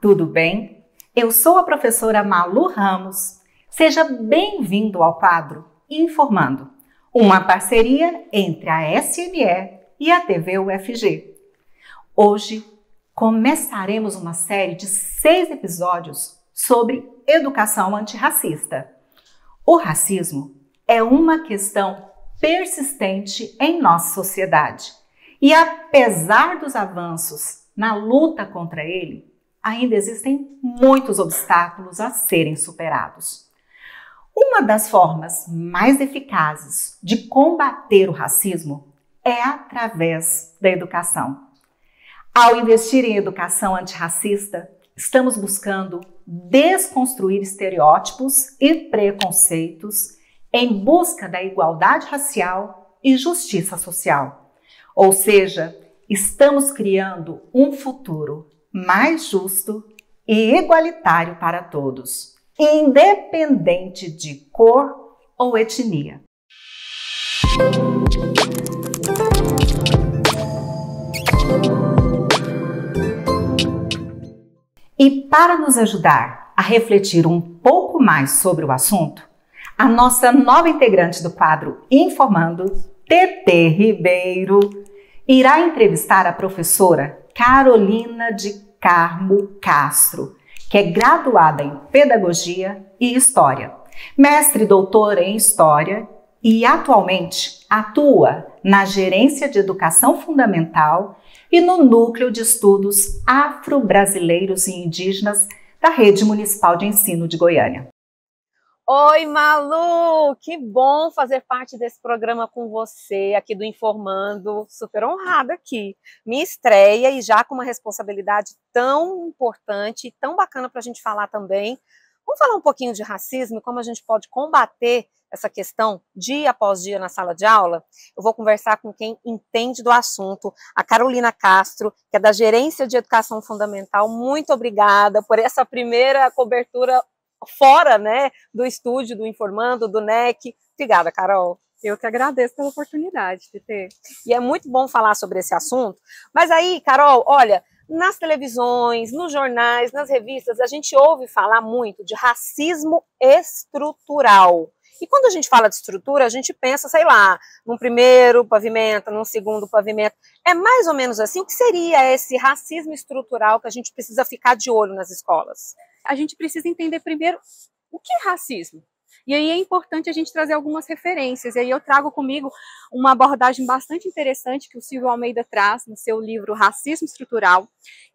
tudo bem? Eu sou a professora Malu Ramos. Seja bem-vindo ao quadro Informando, uma parceria entre a SME e a TV UFG. Hoje começaremos uma série de seis episódios sobre educação antirracista. O racismo é uma questão persistente em nossa sociedade. E apesar dos avanços na luta contra ele, ainda existem muitos obstáculos a serem superados. Uma das formas mais eficazes de combater o racismo é através da educação. Ao investir em educação antirracista, estamos buscando desconstruir estereótipos e preconceitos em busca da igualdade racial e justiça social. Ou seja, estamos criando um futuro mais justo e igualitário para todos, independente de cor ou etnia. E para nos ajudar a refletir um pouco mais sobre o assunto, a nossa nova integrante do quadro Informando, TT Ribeiro, irá entrevistar a professora Carolina de Carmo Castro, que é graduada em Pedagogia e História, mestre e doutora em História e atualmente atua na Gerência de Educação Fundamental e no Núcleo de Estudos Afro-Brasileiros e Indígenas da Rede Municipal de Ensino de Goiânia. Oi, Malu! Que bom fazer parte desse programa com você, aqui do Informando. Super honrada aqui. Minha estreia e já com uma responsabilidade tão importante e tão bacana para a gente falar também. Vamos falar um pouquinho de racismo e como a gente pode combater essa questão dia após dia na sala de aula, eu vou conversar com quem entende do assunto, a Carolina Castro, que é da Gerência de Educação Fundamental. Muito obrigada por essa primeira cobertura fora, né, do estúdio, do Informando, do NEC. Obrigada, Carol. Eu que agradeço pela oportunidade, TT. E é muito bom falar sobre esse assunto. Mas aí, Carol, olha, nas televisões, nos jornais, nas revistas, a gente ouve falar muito de racismo estrutural. E quando a gente fala de estrutura, a gente pensa, sei lá, num primeiro pavimento, num segundo pavimento. É mais ou menos assim. O que seria esse racismo estrutural que a gente precisa ficar de olho nas escolas? A gente precisa entender primeiro o que é racismo. E aí é importante a gente trazer algumas referências. E aí eu trago comigo uma abordagem bastante interessante que o Silvio Almeida traz no seu livro Racismo Estrutural,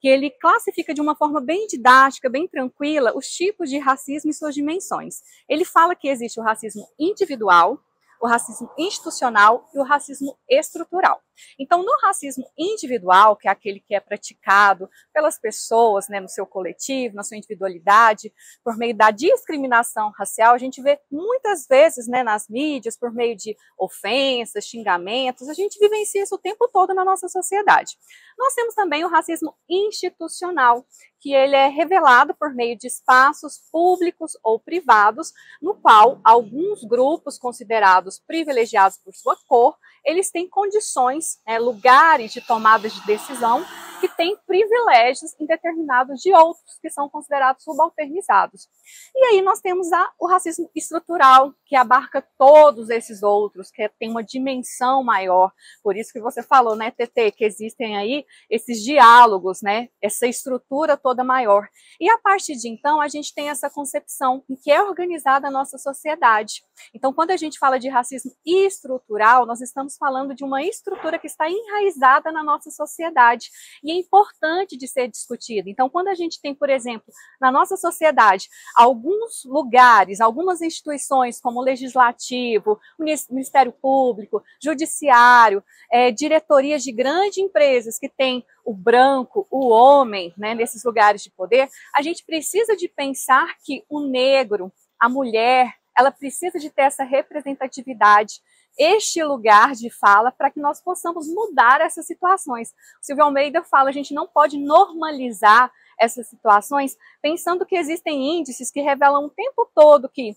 que ele classifica de uma forma bem didática, bem tranquila, os tipos de racismo e suas dimensões. Ele fala que existe o racismo individual, o racismo institucional e o racismo estrutural. Então, no racismo individual, que é aquele que é praticado pelas pessoas, né, no seu coletivo, na sua individualidade, por meio da discriminação racial, a gente vê muitas vezes, né, nas mídias, por meio de ofensas, xingamentos, a gente vivencia isso o tempo todo na nossa sociedade. Nós temos também o racismo institucional, que ele é revelado por meio de espaços públicos ou privados, no qual alguns grupos considerados privilegiados por sua cor, eles têm condições, né, lugares de tomada de decisão que têm privilégios indeterminados de outros que são considerados subalternizados. E aí nós temos a, o racismo estrutural, que abarca todos esses outros, que tem uma dimensão maior. Por isso que você falou, né, TT, que existem aí esses diálogos, né, essa estrutura toda maior. E a partir de então, a gente tem essa concepção em que é organizada a nossa sociedade. Então, quando a gente fala de racismo estrutural, nós estamos falando de uma estrutura que está enraizada na nossa sociedade. E é importante de ser discutida. Então, quando a gente tem, por exemplo, na nossa sociedade, alguns lugares, algumas instituições, como o Legislativo, o Ministério Público, Judiciário, é, diretorias de grandes empresas que têm o branco, o homem, né, nesses lugares de poder, a gente precisa de pensar que o negro, a mulher, ela precisa de ter essa representatividade este lugar de fala para que nós possamos mudar essas situações. Silvio Almeida fala, a gente não pode normalizar essas situações pensando que existem índices que revelam o tempo todo que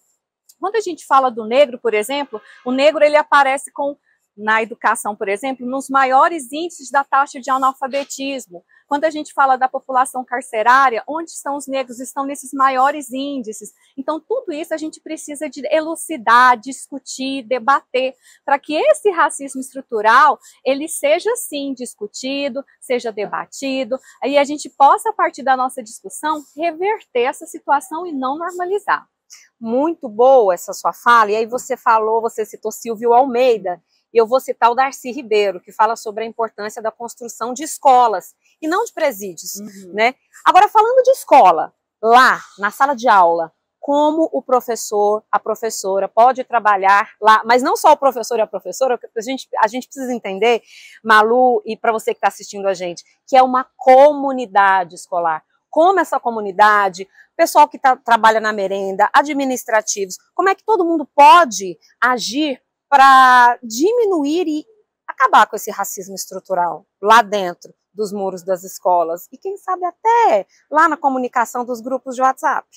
quando a gente fala do negro, por exemplo, o negro ele aparece com na educação, por exemplo, nos maiores índices da taxa de analfabetismo. Quando a gente fala da população carcerária, onde estão os negros? Estão nesses maiores índices. Então, tudo isso a gente precisa de elucidar, discutir, debater, para que esse racismo estrutural ele seja sim discutido, seja debatido, e a gente possa, a partir da nossa discussão, reverter essa situação e não normalizar. Muito boa essa sua fala, e aí você falou, você citou Silvio Almeida, e eu vou citar o Darcy Ribeiro, que fala sobre a importância da construção de escolas e não de presídios, uhum. né? Agora, falando de escola, lá, na sala de aula, como o professor, a professora pode trabalhar lá, mas não só o professor e a professora, a gente, a gente precisa entender, Malu, e para você que está assistindo a gente, que é uma comunidade escolar. Como essa comunidade, pessoal que tá, trabalha na merenda, administrativos, como é que todo mundo pode agir para diminuir e acabar com esse racismo estrutural lá dentro dos muros das escolas e quem sabe até lá na comunicação dos grupos de WhatsApp.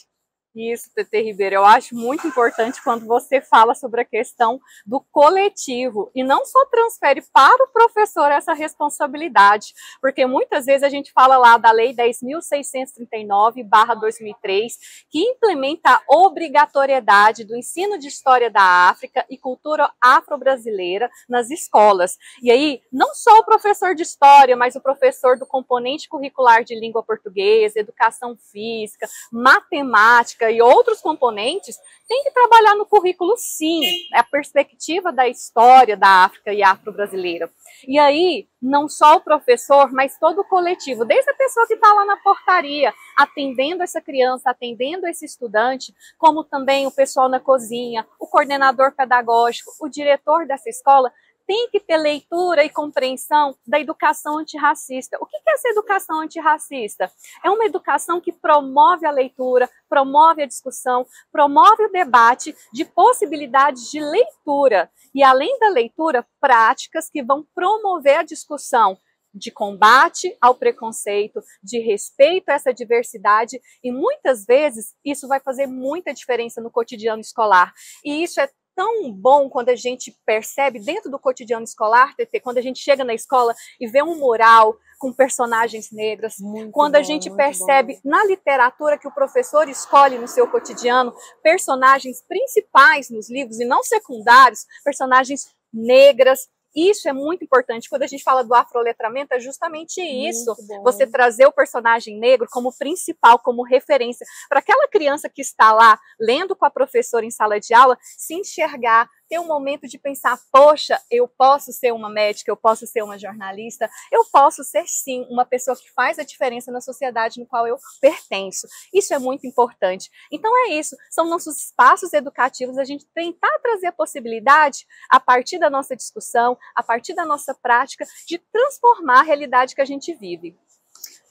Isso, TT Ribeiro, eu acho muito importante quando você fala sobre a questão do coletivo e não só transfere para o professor essa responsabilidade, porque muitas vezes a gente fala lá da Lei 10.639-2003, que implementa a obrigatoriedade do ensino de história da África e cultura afro-brasileira nas escolas. E aí, não só o professor de história, mas o professor do componente curricular de língua portuguesa, educação física, matemática, e outros componentes, tem que trabalhar no currículo sim, é a perspectiva da história da África e afro-brasileira. E aí, não só o professor, mas todo o coletivo, desde a pessoa que está lá na portaria, atendendo essa criança, atendendo esse estudante, como também o pessoal na cozinha, o coordenador pedagógico, o diretor dessa escola, tem que ter leitura e compreensão da educação antirracista. O que é essa educação antirracista? É uma educação que promove a leitura, promove a discussão, promove o debate de possibilidades de leitura. E além da leitura, práticas que vão promover a discussão de combate ao preconceito, de respeito a essa diversidade, e muitas vezes isso vai fazer muita diferença no cotidiano escolar. E isso é tão bom quando a gente percebe dentro do cotidiano escolar, TT, quando a gente chega na escola e vê um mural com personagens negras, muito quando bom, a gente percebe bom. na literatura que o professor escolhe no seu cotidiano personagens principais nos livros e não secundários, personagens negras, isso é muito importante. Quando a gente fala do afroletramento, é justamente isso. Você trazer o personagem negro como principal, como referência, para aquela criança que está lá lendo com a professora em sala de aula, se enxergar, ter um momento de pensar, poxa, eu posso ser uma médica, eu posso ser uma jornalista, eu posso ser sim uma pessoa que faz a diferença na sociedade no qual eu pertenço. Isso é muito importante. Então é isso, são nossos espaços educativos, a gente tentar trazer a possibilidade, a partir da nossa discussão, a partir da nossa prática, de transformar a realidade que a gente vive.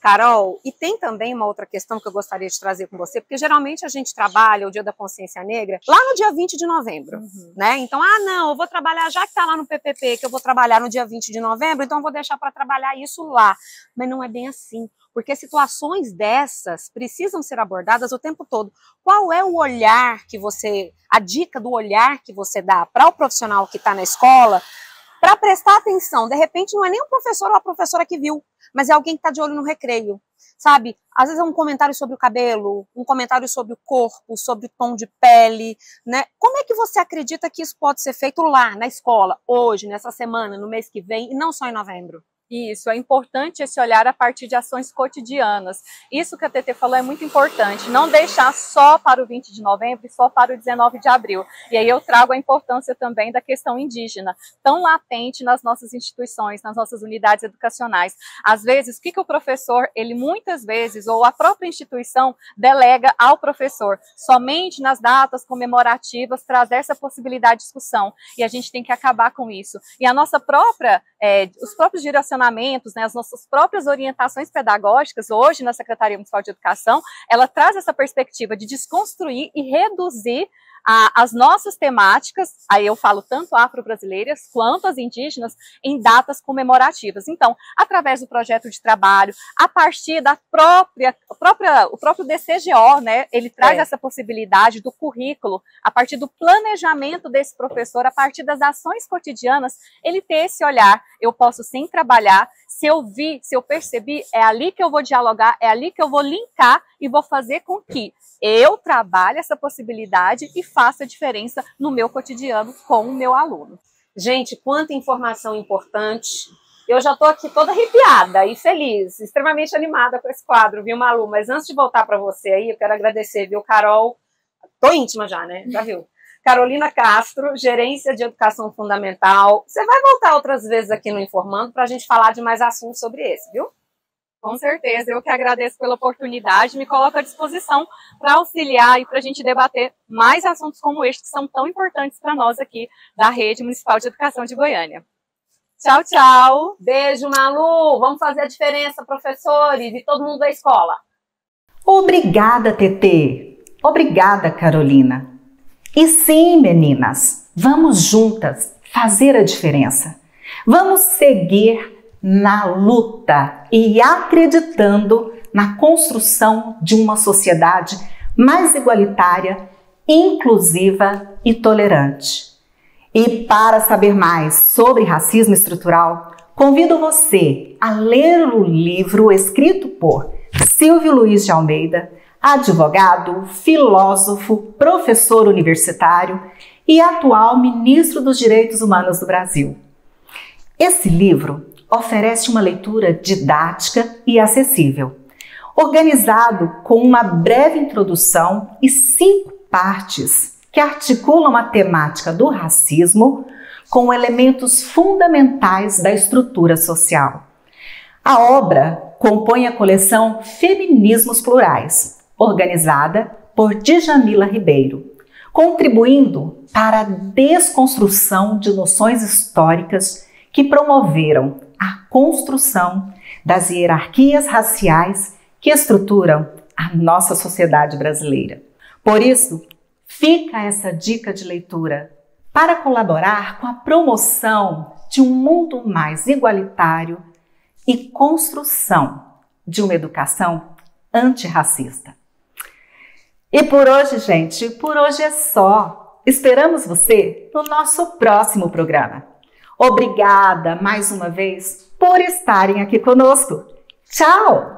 Carol, e tem também uma outra questão que eu gostaria de trazer com você, porque geralmente a gente trabalha o Dia da Consciência Negra lá no dia 20 de novembro, uhum. né? Então, ah, não, eu vou trabalhar, já que tá lá no PPP, que eu vou trabalhar no dia 20 de novembro, então eu vou deixar para trabalhar isso lá. Mas não é bem assim, porque situações dessas precisam ser abordadas o tempo todo. Qual é o olhar que você, a dica do olhar que você dá para o profissional que está na escola, para prestar atenção. De repente, não é nem o professor ou a professora que viu, mas é alguém que está de olho no recreio, sabe? Às vezes é um comentário sobre o cabelo, um comentário sobre o corpo, sobre o tom de pele, né? Como é que você acredita que isso pode ser feito lá, na escola, hoje, nessa semana, no mês que vem, e não só em novembro? Isso, é importante esse olhar a partir de ações cotidianas. Isso que a TT falou é muito importante, não deixar só para o 20 de novembro e só para o 19 de abril. E aí eu trago a importância também da questão indígena, tão latente nas nossas instituições, nas nossas unidades educacionais. Às vezes, o que, que o professor, ele muitas vezes, ou a própria instituição, delega ao professor? Somente nas datas comemorativas trazer essa possibilidade de discussão. E a gente tem que acabar com isso. E a nossa própria, é, os próprios direcionamentos direcionamentos, né, as nossas próprias orientações pedagógicas, hoje na Secretaria Municipal de Educação, ela traz essa perspectiva de desconstruir e reduzir a, as nossas temáticas, aí eu falo tanto afro-brasileiras quanto as indígenas, em datas comemorativas. Então, através do projeto de trabalho, a partir da própria, própria o próprio DCGO, né, ele traz é. essa possibilidade do currículo, a partir do planejamento desse professor, a partir das ações cotidianas, ele ter esse olhar, eu posso sim trabalhar, se eu vi, se eu percebi, é ali que eu vou dialogar, é ali que eu vou linkar e vou fazer com que eu trabalhe essa possibilidade e faça diferença no meu cotidiano com o meu aluno. Gente, quanta informação importante. Eu já estou aqui toda arrepiada e feliz, extremamente animada com esse quadro, viu, Malu? Mas antes de voltar para você aí, eu quero agradecer, viu, Carol? Tô íntima já, né? Já viu? Carolina Castro, gerência de educação fundamental. Você vai voltar outras vezes aqui no Informando para a gente falar de mais assuntos sobre esse, viu? Com certeza, eu que agradeço pela oportunidade, me coloco à disposição para auxiliar e para a gente debater mais assuntos como este, que são tão importantes para nós aqui da Rede Municipal de Educação de Goiânia. Tchau, tchau. Beijo, Malu. Vamos fazer a diferença, professores e todo mundo da escola. Obrigada, TT. Obrigada, Carolina. E sim, meninas, vamos juntas fazer a diferença. Vamos seguir na luta e acreditando na construção de uma sociedade mais igualitária, inclusiva e tolerante. E para saber mais sobre racismo estrutural, convido você a ler o livro escrito por Silvio Luiz de Almeida, advogado, filósofo, professor universitário e atual ministro dos Direitos Humanos do Brasil. Esse livro oferece uma leitura didática e acessível, organizado com uma breve introdução e cinco partes que articulam a temática do racismo com elementos fundamentais da estrutura social. A obra compõe a coleção Feminismos Plurais, organizada por Djamila Ribeiro, contribuindo para a desconstrução de noções históricas que promoveram a construção das hierarquias raciais que estruturam a nossa sociedade brasileira. Por isso, fica essa dica de leitura para colaborar com a promoção de um mundo mais igualitário e construção de uma educação antirracista. E por hoje, gente, por hoje é só. Esperamos você no nosso próximo programa. Obrigada mais uma vez por estarem aqui conosco. Tchau!